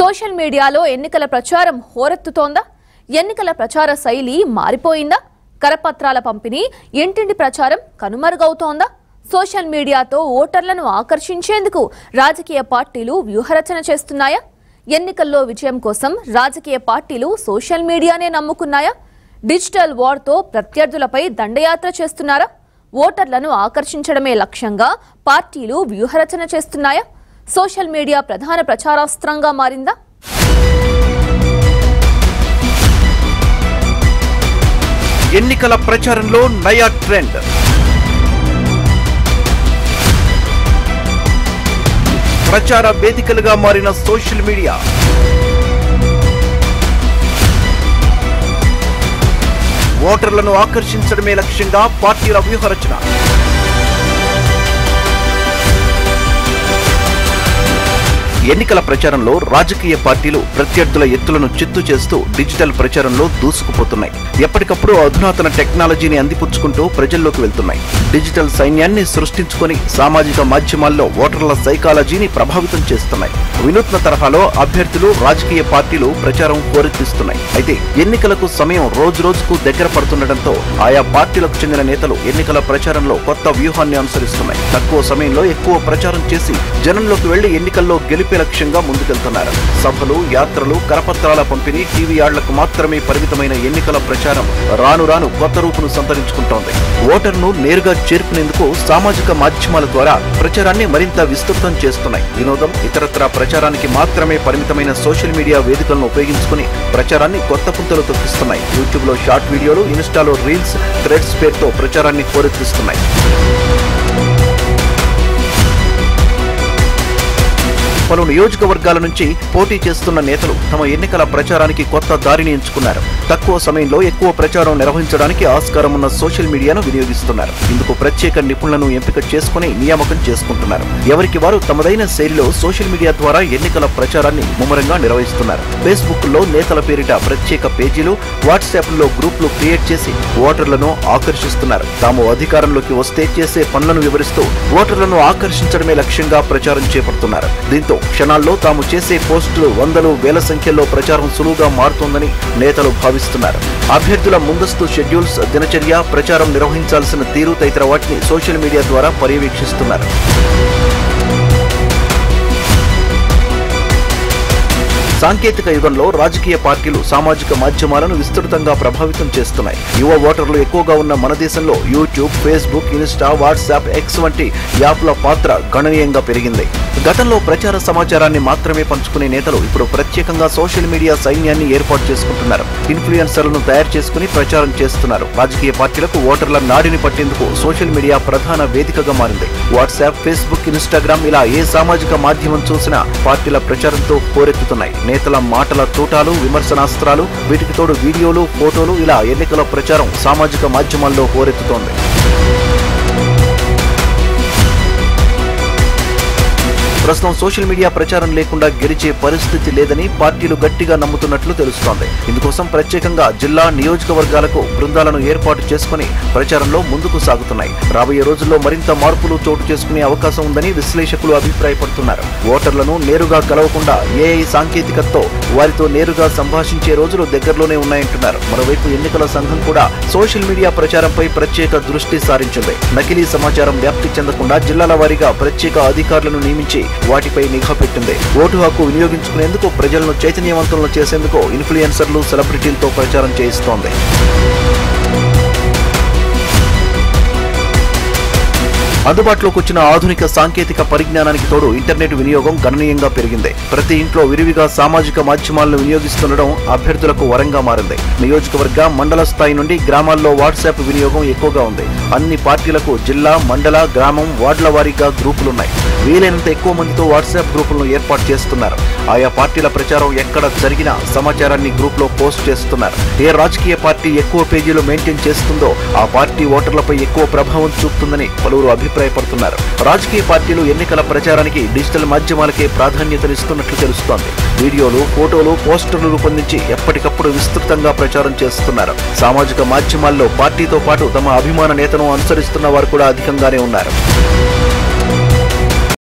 Social మీడియాలో ఎన్నికల ప్రచారం హోరెత్తుతోందా? ఎన్నికల ప్రచార శైలి మారిపోయిందా? కరపత్రాల పంపిణీ ఇంటింటి ప్రచారం కనుమరుగవుతోందా? సోషల్ మీడియాతో ఓటర్లను ఆకర్షించేందుకు రాజకీయ పార్టీలు వ్యూహరచన చేస్తున్నాయా? ఎన్నికల్లో విజయం కోసం రాజకీయ పార్టీలు సోషల్ మీడియానే నమ్ముకున్నాయా? డిజిటల్ వార్తో ప్రత్యర్థులపై దండయాత్ర చేస్తున్నారా? ఓటర్లను ఆకర్షించడమే లక్ష్యంగా పార్టీలు వ్యూహరచన చేస్తున్నాయా? సోషల్ మీడియా ప్రధాన ప్రచారాస్త్రంగా మారిందా? ఎన్నికల ప్రచారంలో నయా ట్రెండ్. ప్రచార వేదికలుగా మారిన సోషల్ మీడియా. ఓటర్లను ఆకర్షించడమే లక్ష్యంగా పార్టీల వ్యూహరచన. ఎన్నికల ప్రచారంలో రాజకీయ పార్టీలు ప్రత్యర్థుల ఎత్తులను చిత్తు చేస్తూ డిజిటల్ ప్రచారంలో దూసుకుపోతున్నాయి. ఎప్పటికప్పుడు అధునాతన టెక్నాలజీని అందిపుచ్చుకుంటూ ప్రజల్లోకి వెళ్తున్నాయి. డిజిటల్ సైన్యాన్ని సృష్టించుకొని సామాజిక మాధ్యమాల్లో ఓటర్ల సైకాలజీని ప్రభావితం చేస్తున్నాయి. వినూత్న తరహాలో అభ్యర్థులు రాజకీయ పార్టీలు ప్రచారం కోరెత్తిస్తున్నాయి. అయితే ఎన్నికలకు సమయం రోజు రోజుకు దగ్గర పడుతుండటంతో ఆయా పార్టీలకు చెందిన నేతలు ఎన్నికల ప్రచారంలో కొత్త వ్యూహాన్ని అనుసరిస్తున్నాయి. తక్కువ సమయంలో ఎక్కువ ప్రచారం చేసి జనంలోకి వెళ్ళి ఎన్నికల్లో గెలిపే లక్ష్యంగా ముందుకెళ్తున్నారు. సభలు యాత్రలు కరపత్రాల పంపిణీ టీవీ యాళ్ళకు మాత్రమే పరిమితమైన ఎన్నికల ప్రచారం రాను రాను కొత్త రూపును సంతరించుకుంటోంది. ఓటర్ను నేరుగా చేర్పునేందుకు సామాజిక మాధ్యమాల ద్వారా ప్రచారాన్ని మరింత విస్తృతం చేస్తున్నాయి. వినోదం ఇతరత్ర ప్రచారానికి మాత్రమే పరిమితమైన సోషల్ మీడియా వేదికలను ఉపయోగించుకుని ప్రచారాన్ని కొత్త పుంతలు తొక్కిస్తున్నాయి. యూట్యూబ్లో షార్ట్ వీడియోలు ఇన్స్టాలో రీల్స్ థ్రెడ్స్ పేరుతో ప్రచారాన్ని కోరెత్తిస్తున్నాయి. పలు నియోజకవర్గాల నుంచి పోటీ చేస్తున్న నేతలు తమ ఎన్నికల ప్రచారానికి కొత్త దారిని ఎంచుకున్నారు. తక్కువ సమయంలో ఎక్కువ ప్రచారం నిర్వహించడానికి ఆస్కారం ఉన్న సోషల్ మీడియాను వినియోగిస్తున్నారు. ఇందుకు ప్రత్యేక నిపుణులను ఎంపిక చేసుకుని నియామకం చేసుకుంటున్నారు. ఎవరికి వారు తమదైన శైలిలో సోషల్ మీడియా ద్వారా ఎన్నికల ప్రచారాన్ని ముమ్మరంగా నిర్వహిస్తున్నారు. ఫేస్బుక్లో నేతల పేరిట ప్రత్యేక పేజీలు వాట్సాప్లో గ్రూపులు క్రియేట్ చేసి ఓటర్లను ఆకర్షిస్తున్నారు. తాము అధికారంలోకి వస్తే చేసే పనులను వివరిస్తూ ఓటర్లను ఆకర్షించడమే లక్ష్యంగా ప్రచారం చేపడుతున్నారు. దీంతో క్షణాల్లో తాము చేసే పోస్టులు వందలు వేల సంఖ్యలో ప్రచారం సులువుగా మారుతోందని నేతలు భావిస్తున్నారు. అభ్యర్థుల ముందస్తు షెడ్యూల్స్ దినచర్య ప్రచారం నిర్వహించాల్సిన తీరు తదితర వాటిని సోషల్ మీడియా ద్వారా పర్యవేక్షిస్తున్నారు. సాంకేతిక యుగంలో రాజకీయ పార్టీలు సామాజిక మాధ్యమాలను విస్తృతంగా ప్రభావితం చేస్తున్నాయి. యువ ఓటర్లు ఎక్కువగా ఉన్న మన దేశంలో YouTube Facebook Insta WhatsApp X వంటి యాప్ల పాత్ర గణనీయంగా పెరిగింది. గతంలో ప్రచార సమాచారాన్ని మాత్రమే పంచుకునే నేతలు ఇప్పుడు ప్రత్యేకంగా సోషల్ మీడియా సైన్యాన్ని ఏర్పాటు చేసుకుంటున్నారు. ఇన్ఫ్లుయెన్సర్లను తయారు చేసుకుని ప్రచారం చేస్తున్నారు. రాజకీయ పార్టీలకు ఓటర్ల నాడిని పట్టేందుకు సోషల్ మీడియా ప్రధాన వేదికగా మారింది. వాట్సాప్ ఫేస్బుక్ ఇన్స్టాగ్రామ్ ఇలా ఏ సామాజిక మాధ్యమం చూసినా పార్టీల ప్రచారంతో పోరెత్తుతున్నాయి. నేతల మాటల తూటాలు విమర్శనాస్త్రాలు వీటికి తోడు వీడియోలు ఫోటోలు ఇలా ఎన్నికల ప్రచారం సామాజిక మాధ్యమాల్లో హోరెత్తుతోంది. ప్రస్తుతం సోషల్ మీడియా ప్రచారం లేకుండా గెలిచే పరిస్థితి లేదని పార్టీలు గట్టిగా నమ్ముతున్నట్లు తెలుస్తోంది. ఇందుకోసం ప్రత్యేకంగా జిల్లా నియోజకవర్గాలకు బృందాలను ఏర్పాటు చేసుకుని ప్రచారంలో ముందుకు సాగుతున్నాయి. రాబోయే రోజుల్లో మరింత మార్పులు చోటు చేసుకునే అవకాశం ఉందని విశ్లేషకులు అభిప్రాయపడుతున్నారు. ఓటర్లను నేరుగా కలవకుండా ఏఐ సాంకేతికతతో వారితో నేరుగా సంభాషించే రోజులు దగ్గరలోనే ఉన్నాయంటున్నారు. మరోవైపు ఎన్నికల సంఘం కూడా సోషల్ మీడియా ప్రచారంపై ప్రత్యేక దృష్టి సారించింది. నకిలీ సమాచారం వ్యాప్తి చెందకుండా జిల్లాల వారీగా ప్రత్యేక అధికారులను నియమించి వాటిపై నిఘా పెట్టింది. ఓటు హక్కు వినియోగించుకునేందుకు ప్రజలను చైతన్యవంతులను చేసేందుకు ఇన్ఫ్లుయెన్సర్లు సెలబ్రిటీలతో ప్రచారం చేయిస్తోంది. అందుబాటులోకి వచ్చిన ఆధునిక సాంకేతిక పరిజ్ఞానానికి తోడు ఇంటర్నెట్ వినియోగం గణనీయంగా పెరిగింది. ప్రతి ఇంట్లో విరివిగా సామాజిక మాధ్యమాలను వినియోగిస్తుండడం అభ్యర్థులకు వరంగా మారింది. నియోజకవర్గ మండల స్థాయి నుండి గ్రామాల్లో వాట్సాప్ వినియోగం ఎక్కువగా ఉంది. అన్ని పార్టీలకు జిల్లా మండల గ్రామం వార్డుల వారీగా గ్రూపులున్నాయి. వీలైనంత ఎక్కువ మందితో వాట్సాప్ గ్రూపులను ఏర్పాటు చేస్తున్నారు. ఆయా పార్టీల ప్రచారం ఎక్కడ జరిగినా సమాచారాన్ని గ్రూప్లో పోస్ట్ చేస్తున్నారు. ఏ రాజకీయ పార్టీ ఎక్కువ పేజీలు మెయింటైన్ చేస్తుందో ఆ పార్టీ ఓటర్లపై ఎక్కువ ప్రభావం చూపుతుందని పలువురు అభిప్రాయపడుతున్నారు. రాజకీయ పార్టీలు ఎన్నికల ప్రచారానికి డిజిటల్ మాధ్యమాలకే ప్రాధాన్యతనిస్తున్నట్లు తెలుస్తోంది. వీడియోలు ఫోటోలు పోస్టర్లు రూపొందించి ఎప్పటికప్పుడు విస్తృతంగా ప్రచారం చేస్తున్నారు. సామాజిక మాధ్యమాల్లో పార్టీతో పాటు తమ అభిమాన నేతను అనుసరిస్తున్న వారు కూడా అధికంగానే ఉన్నారు.